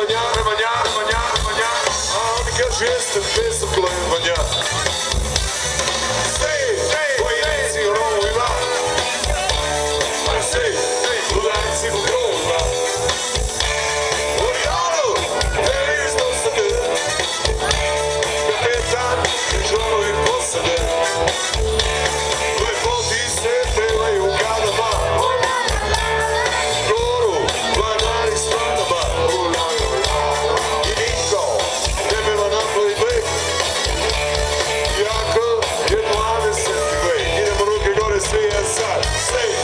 maniary, maniary, maniary, maniary. A on każe jestem bez oplowania. Say